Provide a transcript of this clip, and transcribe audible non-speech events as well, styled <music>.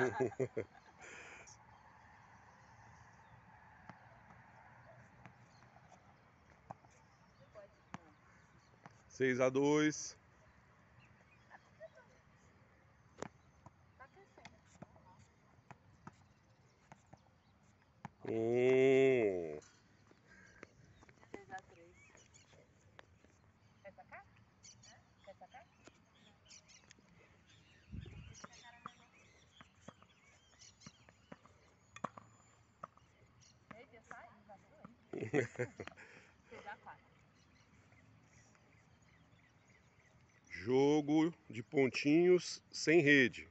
<laughs> Seis a dois. Seis a três. Quer? Quer? Jogo de pontinhos sem rede.